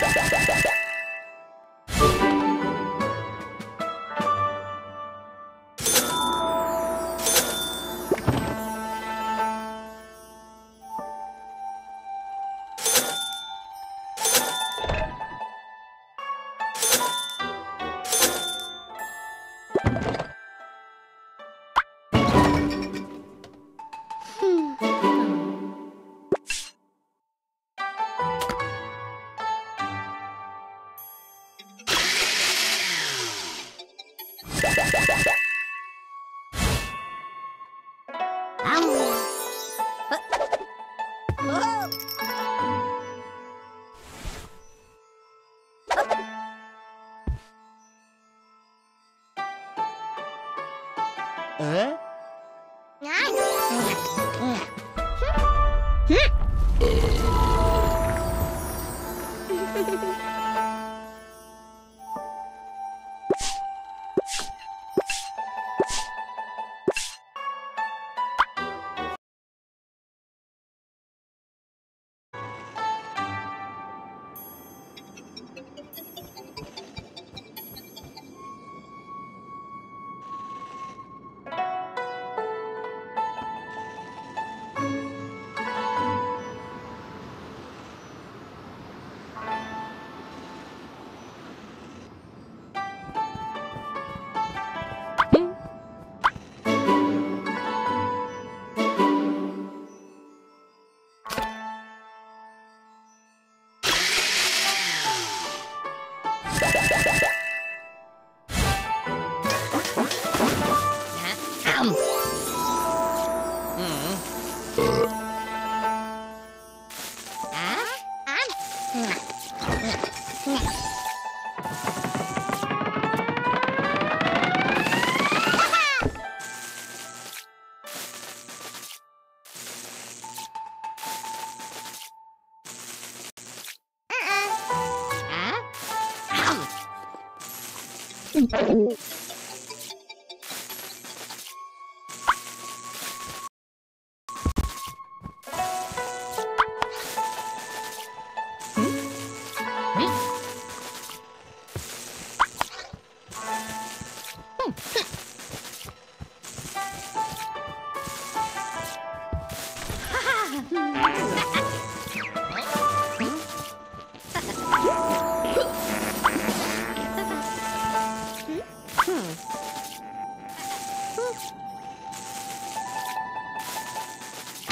Bye. Huh?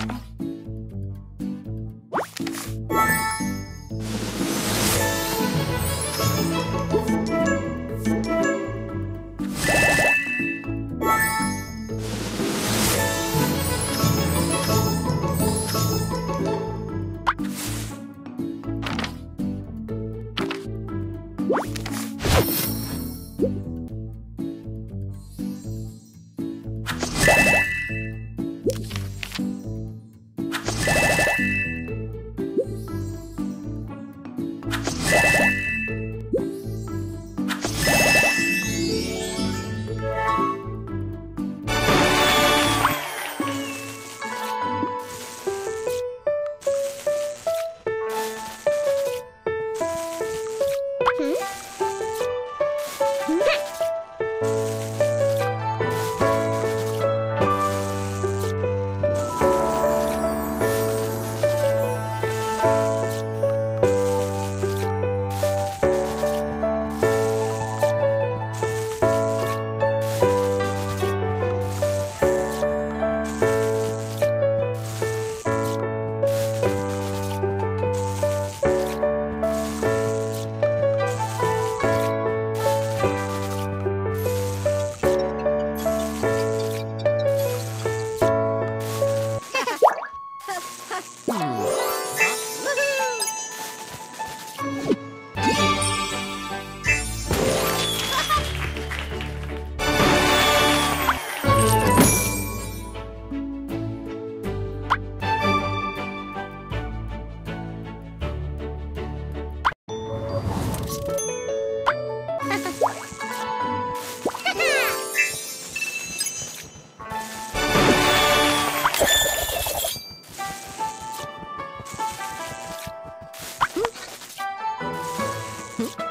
you ん?